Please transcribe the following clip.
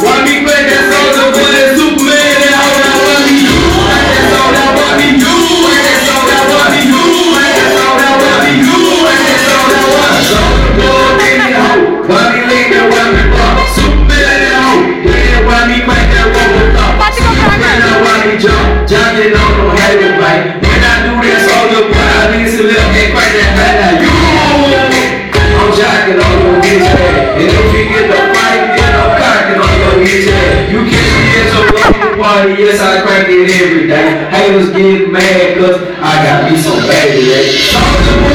One Yes, I I it every day. Haters get mad cause I got me some bad.